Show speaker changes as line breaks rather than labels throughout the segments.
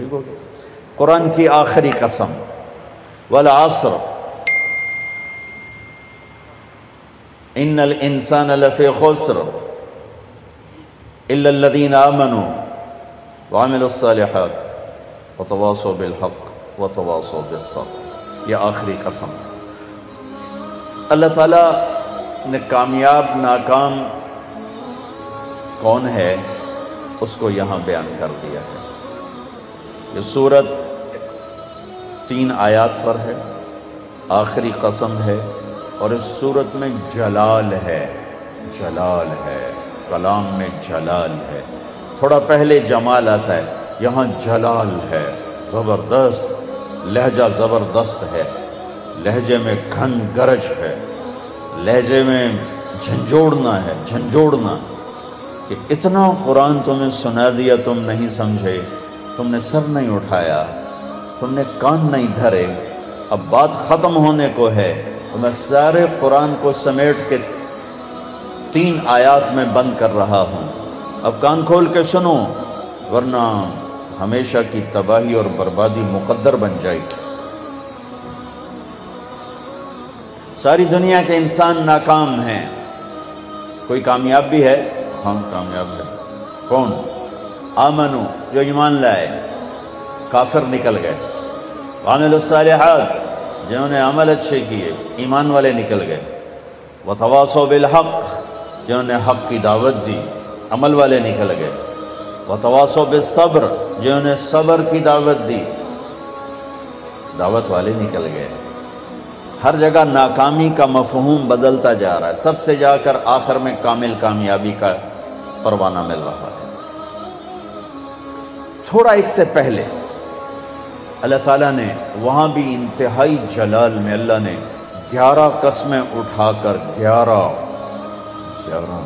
ठीक हो गया कुरान की आखिरी कसम वल आसर इन्नल इंसान लफ़े खुसर इल्लल्लज़ीन आमनु वामिलुस्सालिहात व तवासौ बिल हक़ व तवासौ बिस्सब्र ये आखिरी कसम अल्लाह ताला ने कामयाब नाकाम कौन है उसको यहाँ बयान कर दिया है ये सूरत तीन आयात पर है, आखिरी कसम है, और इस सूरत में जलाल है जलाल है, कलाम में जलाल है। थोड़ा पहले जमाल आता है, यहाँ जलाल है, ज़बरदस्त, लहजा ज़बरदस्त है। लहजे में घन गरज है, लहजे में झंझोड़ना है, झंझोड़ना। कि इतना कुरान तुम्हें सुना दिया तुम नहीं समझे तुमने सर नहीं उठाया, तुमने कान नहीं धरे। अब बात ख़त्म होने को है। तो मैं सारे कुरान को समेट के तीन आयात में बंद कर रहा हूँ। अब कान खोल के सुनो, वरना हमेशा की तबाही और बर्बादी मुकद्दर बन जाएगी। सारी दुनिया के इंसान नाकाम हैं। कोई कामयाब भी है? हम कामयाब हैं। कौन? आमनु, जो ईमान लाए, काफिर निकल गए। वामिलसालहात जिन्होंने अमल अच्छे किए, ईमान वाले निकल गए। व तवासो बिलहक़ जिन्होंने हक़ की दावत दी, अमल वाले निकल गए। व तवासो बेसब्र जिन्होंने सब्र की दावत दी, दावत वाले निकल गए। हर जगह नाकामी का मफहूम बदलता जा रहा है। सबसे जाकर आखिर में कामिल कामयाबी का परवाना मिल रहा है। थोड़ा इससे पहले अल्लाह ताला ने वहाँ भी इंतहाई जलाल में अल्लाह ने ग्यारह कस्में उठाकर ग्यारह ग्यारह,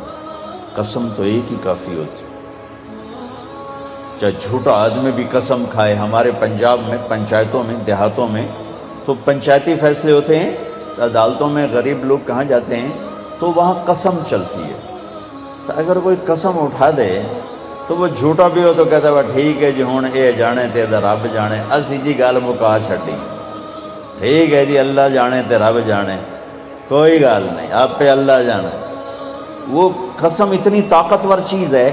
कसम तो एक ही काफ़ी होती। चाहे झूठा आदमी भी कसम खाए, हमारे पंजाब में, पंचायतों में, देहातों में तो पंचायती फैसले होते हैं, अदालतों में गरीब लोग कहाँ जाते हैं तो वहाँ कसम चलती है। तो अगर कोई कसम उठा दे तो वो झूठा भी हो तो कहता वह ठीक है जी हूँ ये जाने ते रब जाने असी जी गल मुका छी ठीक है जी, अल्लाह जाने तो रब जाने कोई गल नहीं, आपे अल्लाह जाने वो कसम इतनी ताकतवर चीज़ है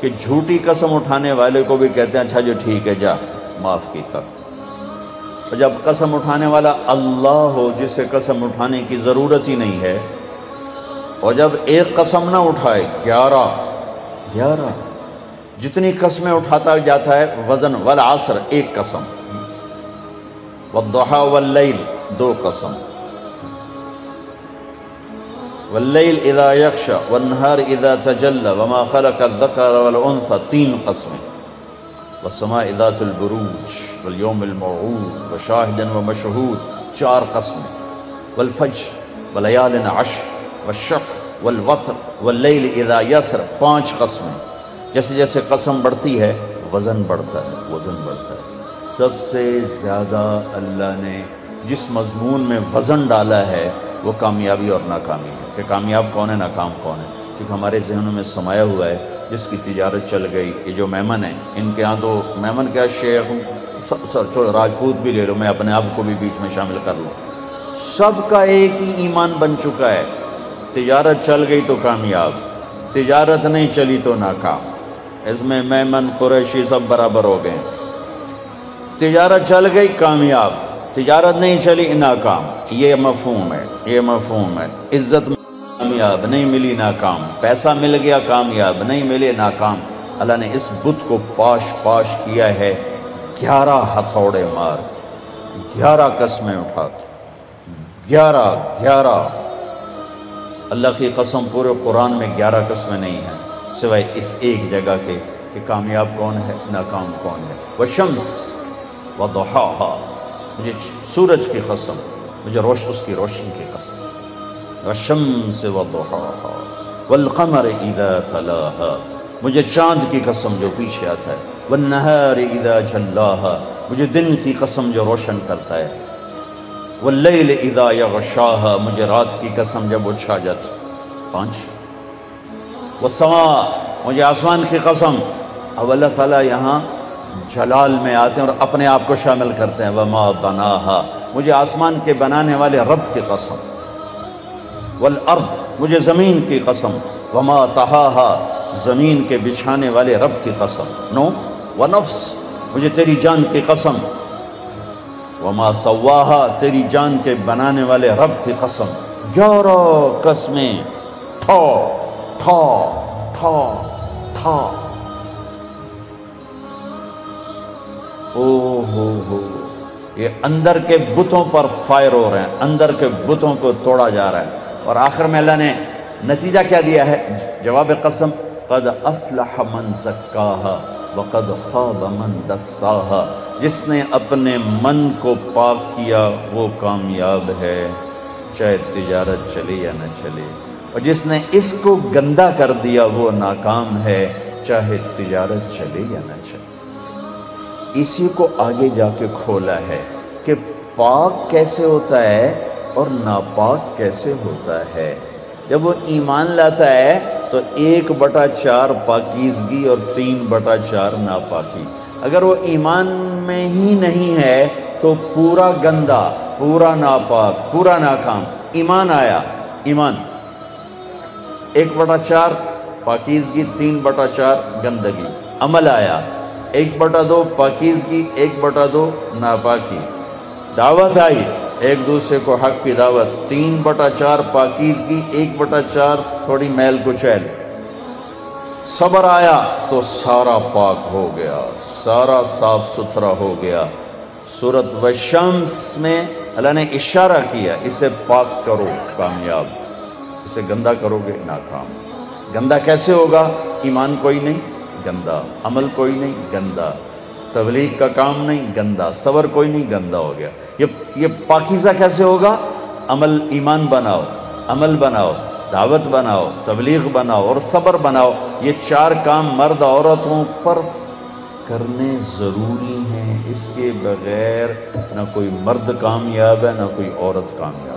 कि झूठी कसम उठाने वाले को भी कहते हैं अच्छा जो, ठीक है, जा, माफ़ की और जब कसम उठाने वाला अल्लाह हो, जिसे कसम उठाने की ज़रूरत ही नहीं है, और जब एक कसम ना उठाए, ग्यारह ग्यारह जितनी कस्में उठाता जाता है, वज़न वल आसर एक कसम। वहा वल्लैल दो कसम। वल्लैल इदा यक्श वनहर इदा तजल्ल, वमा खलक ज़कर वलउन्सा तीन कस्में। वसमा इदातुलबरूज वलयोमलमऊद व शाहिदन व मशहूद, चार कस्में। वलफज वलयाल अशर वशफ़ वलवतर वल्लैल इदा यसर, पाँच कस्में। जैसे जैसे कसम बढ़ती है, वज़न बढ़ता है, वज़न बढ़ता है। सबसे ज़्यादा अल्लाह ने जिस मजमून में वज़न डाला है, वो कामयाबी और नाकामी है। कि कामयाब कौन है, नाकाम कौन है? क्योंकि हमारे जहनों में समाया हुआ है, जिसकी तजारत चल गई, ये जो मेमन है, इनके यहाँ तो मेमन क्या शेख सर चलो, राजपूत भी ले लो, मैं अपने आप को भी बीच में शामिल कर लूँ। सबका एक ही ईमान बन चुका है। तिजारत चल गई तो कामयाब, तिजारत नहीं चली तो नाकाम। इसमें मेमन कुरैशी सब बराबर हो गए। तिजारत चल गई, कामयाब। तिजारत नहीं चली, नाकाम। ये मफहूम है, ये मफहूम है। इज़्ज़त कामयाब, नहीं मिली, नाकाम। पैसा मिल गया, कामयाब। नहीं मिले, नाकाम। अल्लाह ने इस बुत को पाश पाश किया है। ग्यारह हथौड़े मार ग्यारह कस्में उठा ग्यारह ग्यारह। अल्लाह की कसम, पूरे कुरान में ग्यारह कस्में नहीं हैं। सिवाय इस एक जगह के, कि कामयाब कौन है, नाकाम कौन है। वह शम्स व दोहा, मुझे सूरज की कसम, मुझे रोश, उसकी रोशनी की कसम। व शम्स व दोहा वलकमर तलाहा, मुझे चाँद की कसम जो पीछे आता है व नहर ईदा झल्लाहा, मुझे दिन की कसम जो रोशन करता है। वल्लैल इदा यशाह मुझे रात की कसम जब वो छा जाती, पाँच। व मुझे आसमान की कसम अब अल्लाह ताला यहाँ जलाल में आते हैं और अपने आप को शामिल करते हैं। वमा बना मुझे आसमान के बनाने वाले रब की कसम, वल अर्द, मुझे ज़मीन की कसम, वमा तहा ज़मीन के बिछाने वाले रब की कसम। नो, व नफ्स, मुझे तेरी जान की कसम, वमा सवाहा तेरी जान के बनाने वाले रब की कसम। ग्यारह कसमें ओ हो। ये अंदर के बुतों पर फायर हो रहे हैं। अंदर के बुतों को तोड़ा जा रहा है। और आखिर में अल्लाह ने नतीजा क्या दिया है? जवाब कसम, कद अफलाह मन सक्का वक़द मन दस्साहा। जिसने अपने मन को पाक किया, वो कामयाब है। चाहे तिजारत चले या न चले। और जिसने इसको गंदा कर दिया, वो नाकाम है, चाहे तिजारत चले या ना चले। इसी को आगे जाके खोला है कि पाक कैसे होता है और नापाक कैसे होता है। जब वो ईमान लाता है तो एक बटा चार पाकिजगी और तीन बटा चार नापाकी। अगर वो ईमान में ही नहीं है तो पूरा गंदा, पूरा नापाक, पूरा नाकाम। ईमान आया, ईमान। एक बटा चार, पाकिजगी तीन बटा चार, गंदगी। अमल आया, एक बटा दो, पाकिजगी एक बटा दो, नापाकी। दावत आई, एक दूसरे को हक की दावत। तीन बटा चार, पाकिजगी एक बटा चार, थोड़ी मैल कुचैल सबर आया तो सारा पाक हो गया, सारा साफ़ सुथरा हो गया। सूरत वशम्स में अल्लाह ने इशारा किया, इसे पाक करो, कामयाब। इसे गंदा करोगे, नाकाम। गंदा कैसे होगा? ईमान कोई नहीं, गंदा। अमल कोई नहीं, गंदा। तबलीग का काम नहीं, गंदा। सबर कोई नहीं, गंदा हो गया। ये ये पाकिज़ा कैसे होगा? अमल ईमान बनाओ, अमल बनाओ, दावत बनाओ, तबलीग बनाओ और सबर बनाओ। ये चार काम मर्द औरतों पर करने ज़रूरी हैं। इसके बगैर ना कोई मर्द कामयाब है, ना कोई औरत कामयाब।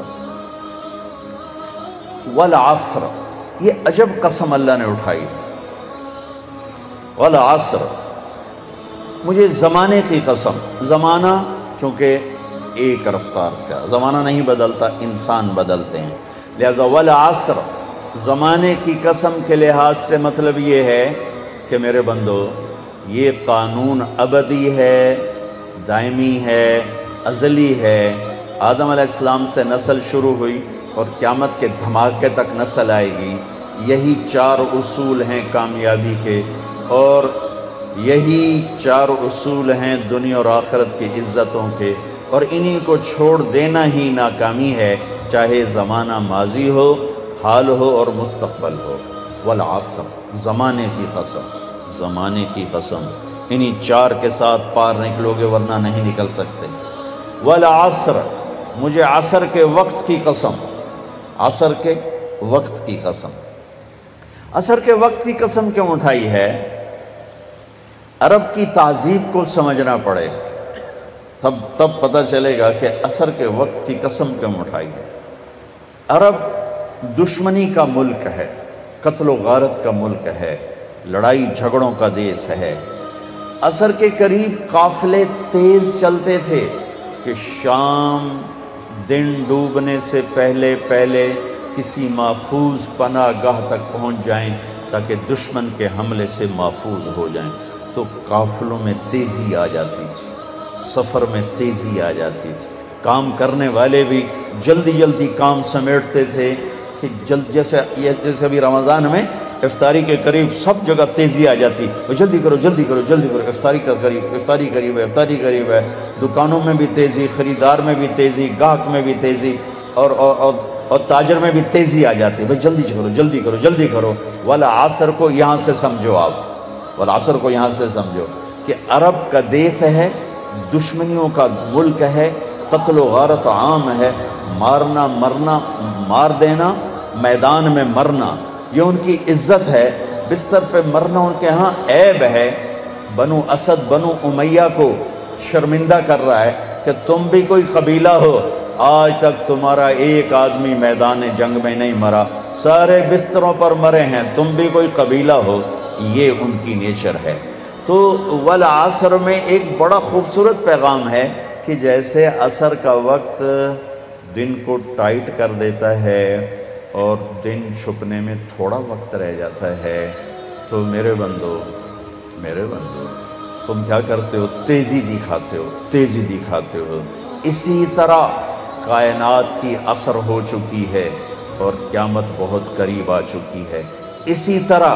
वल आसर, ये अजब कसम अल्लाह ने उठाई। वल आसर, मुझे ज़माने की कसम, ज़माना चूँकि एक रफ्तार से ज़माना नहीं बदलता, इंसान बदलते हैं। लिहाजा वल आसर, ज़माने की कसम के लिहाज से मतलब ये है कि मेरे बंदो, ये कानून अबदी है, दायमी है, अज़ली है। आदम इस्लाम से नस्ल शुरू हुई और क़्यामत के धमाके तक नस्ल आएगी यही चार उसूल हैं कामयाबी के और यही चार उसूल हैं दुनिया और आखरत की इज़्ज़तों के। और इन्हीं को छोड़ देना ही नाकामी है, चाहे ज़माना माजी हो, हाल हो और मुस्तबल हो। वल आसम, ज़माने की कसम, ज़माने की कसम। इन्हीं चार के साथ पार निकलोगे वरना नहीं निकल सकते। वल आसर, मुझे असर के वक्त की कसम। असर के वक्त की कसम। असर के वक्त की कसम क्यों उठाई है? अरब की तहजीब को समझना पड़ेगा। तब तब पता चलेगा कि असर के वक्त की कसम क्यों उठाई है। अरब दुश्मनी का मुल्क है, कत्ल गारत का मुल्क है, लड़ाई झगड़ों का देश है। असर के करीब काफिले तेज़ चलते थे कि शाम दिन डूबने से पहले पहले किसी महफूज पना गाह तक पहुँच जाएँ, ताकि दुश्मन के हमले से महफूज हो जाएँ। तो काफ़लों में तेज़ी आ जाती थी, सफ़र में तेज़ी आ जाती थी। काम करने वाले भी जल्दी जल्दी काम समेटते थे कि जल्द जैसे जैसे अभी रमज़ान में इफ्तारी के करीब सब जगह तेज़ी आ जाती। वो जल्दी करो जल्दी करो जल्दी करो। इफ्तारी का करीब इफ्तारी करीब है इफ्तारी करीब है। दुकानों में भी तेज़ी ख़रीदार में भी तेज़ी गाहक में भी तेज़ी और और, और और ताजर में भी तेज़ी आ जाती है। भाई जल्दी करो जल्दी करो जल्दी करो। वाला आसर को यहाँ से समझो आप। वलासर को यहाँ से समझो कि अरब का देश है दुश्मनियों का मुल्क है कत्ल गारत आम है। मारना मरना मार देना मैदान में मरना। ये उनकी इज़्ज़त है। बिस्तर पे मरना उनके यहाँ ऐब है। बनु असद, बनु उमैया को शर्मिंदा कर रहा है कि तुम भी कोई कबीला हो। आज तक तुम्हारा एक आदमी मैदान जंग में नहीं मरा। सारे बिस्तरों पर मरे हैं। तुम भी कोई कबीला हो। ये उनकी नेचर है। तो वल असर में एक बड़ा खूबसूरत पैगाम है कि जैसे असर का वक्त दिन को टाइट कर देता है और दिन छुपने में थोड़ा वक्त रह जाता है तो मेरे बंदो मेरे बंदो, तुम क्या करते हो? तेज़ी दिखाते हो, तेज़ी दिखाते हो। इसी तरह कायनात की असर हो चुकी है और क़्यामत बहुत करीब आ चुकी है। इसी तरह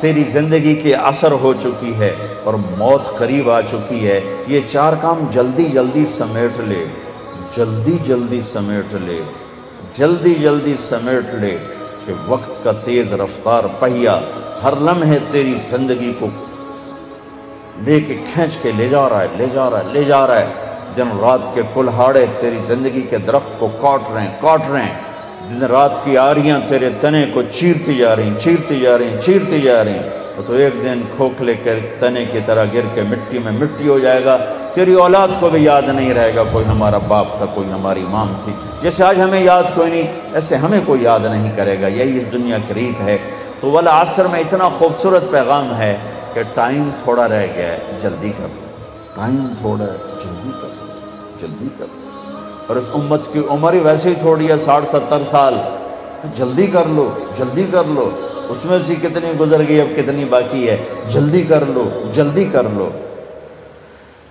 तेरी ज़िंदगी के असर हो चुकी है और मौत करीब आ चुकी है। ये चार काम जल्दी जल्दी समेट ले जल्दी जल्दी समेट ले। जल्दी जल्दी समेट ले कि वक्त का तेज़ रफ्तार पहिया हर लम्हे तेरी ज़िंदगी को लेके खींच के ले जा रहा है, ले जा रहा है, ले जा रहा है। दिन रात के कुल्हाड़े तेरी ज़िंदगी के दरख्त को काट रहे हैं, काट रहे हैं। दिन रात की आरियाँ तेरे तने को चीरती जा रही चीरती जा रही चीरती जा रही तो एक दिन खोखले के तने की तरह गिर के मिट्टी में मिट्टी हो जाएगा तेरी औलाद को भी याद नहीं रहेगा कोई हमारा बाप था, कोई हमारी माम थी। जैसे आज हमें याद कोई नहीं, ऐसे हमें कोई याद नहीं करेगा। यही इस दुनिया की रीत है। तो वाला आसर में इतना खूबसूरत पैगाम है कि टाइम थोड़ा रह गया है, जल्दी कर। टाइम थोड़ा जल्दी कर। जल्दी कर। और इस उम्मत की उम्र ही वैसे ही थोड़ी है, साठ, सत्तर साल। जल्दी कर लो, जल्दी कर लो। उसमें से कितनी गुजर गई, अब कितनी बाकी है? जल्दी कर लो, जल्दी कर लो।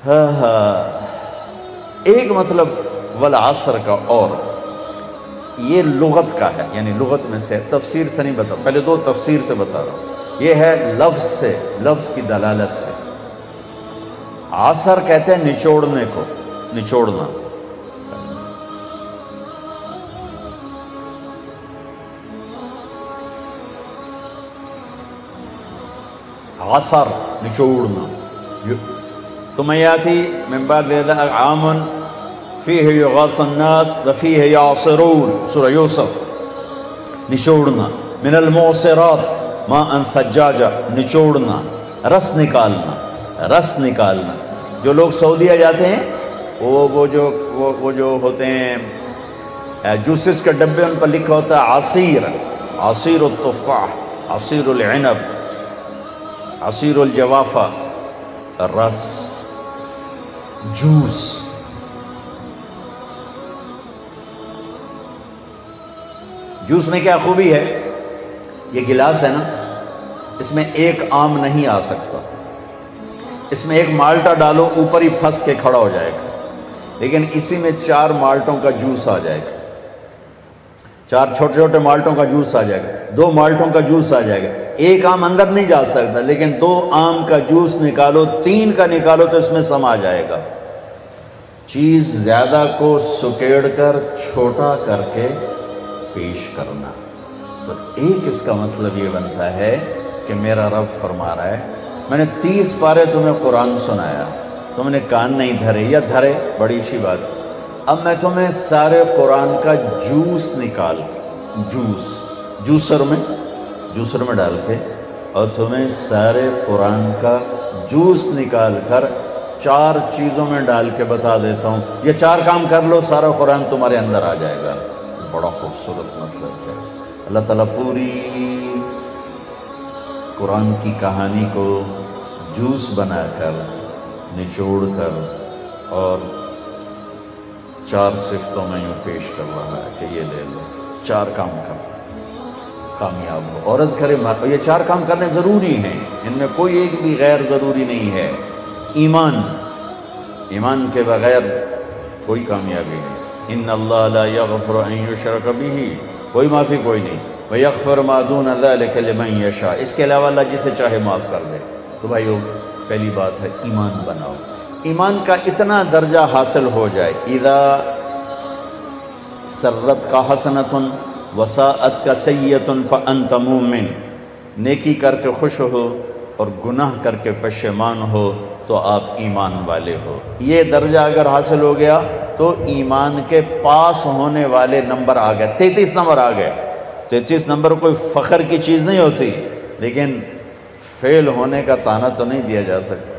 हाँ हाँ। एक मतलब वल असर का और। ये लुगत का है, यानी लुगत में से तफसीर से नहीं बता, पहले दो तफसीर से बता रहा हूँ। ये है लफ्ज़ से, लफ्ज़ की दलालत से। आसर कहते हैं निचोड़ने को, निचोड़ना। आसर निचोड़ना। तुमयाती मेम्बाद आमन फ़ी है युगासन्नास वफ़ी है यासरून सुर यूसफ निचोड़ना मिनल मोसरात माँ अन सज्जाजा निचोड़ना रस निकालना रस निकालना जो लोग सऊदिया जाते हैं वो वो जो वो वो जो होते हैं जूसेस के डब्बे उन पर लिखा होता है आसीर आसीर तुफ़ा आसीर अनब आसीर जवाफ़ा रस जूस। जूस में क्या खूबी है? ये गिलास है ना? इसमें एक आम नहीं आ सकता। इसमें एक माल्टा डालो, ऊपर ही फंस के खड़ा हो जाएगा। लेकिन इसी में चार माल्टों का जूस आ जाएगा। चार छोटे छोटे माल्टों का जूस आ जाएगा, दो माल्टों का जूस आ जाएगा। एक आम अंदर नहीं जा सकता, लेकिन दो आम का जूस निकालो, तीन का निकालो तो इसमें समा जाएगा। चीज़ ज़्यादा को सुकेड़ कर, छोटा करके पेश करना। तो एक इसका मतलब ये बनता है कि मेरा रब फरमा रहा है, मैंने तीस पारे तुम्हें कुरान सुनाया। तुमने कान नहीं धरे या धरे, बड़ी अच्छी बात। है अब मैं तुम्हें सारे कुरान का जूस निकाल जूस, जूसर में जूसर में डाल के, और तुम्हें सारे कुरान का जूस निकाल कर चार चीज़ों में डाल के बता देता हूँ। ये चार काम कर लो, सारा कुरान तुम्हारे अंदर आ जाएगा। बड़ा खूबसूरत मतलब है। अल्लाह ताला पूरी कुरान की कहानी को जूस बनाकर, निचोड़ कर और चार सिफ्तों में यूँ पेश कर रहा है कि ये ले लो। चार काम कर। कामयाब हो। औरत करे ये चार काम करने ज़रूरी हैं। इनमें कोई एक भी गैर ज़रूरी नहीं है। ईमान। ईमान के बगैर कोई कामयाबी नहीं। इन अल्लाफ़र कभी ही कोई माफ़ी कोई नहीं। वह यकफ़र मादून अल्लाह यशा। इसके अलावा अल्लाह जिसे चाहे माफ़ कर दे। तो भाई वो पहली बात है ईमान बनाओ। ईमान का इतना दर्जा हासिल हो जाए, इदा सर्रत का हसनतन वसात का सैतन फ़न तमूमिन नेकी करके खुश हो और गुनाह करके पशेमान हो तो आप ईमान वाले हो। ये दर्जा अगर हासिल हो गया तो ईमान के पास होने वाले नंबर आ गए। तैतीस नंबर आ गए। तैतीस नंबर कोई फ़ख्र की चीज़ नहीं होती, लेकिन फेल होने का ताना तो नहीं दिया जा सकता।